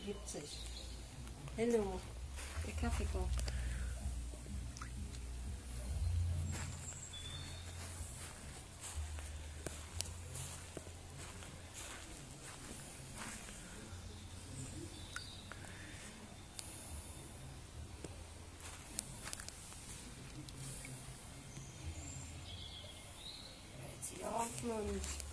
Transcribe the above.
ergibt sich. Hallo, der Kaffee kommt. Jetzt hier auf,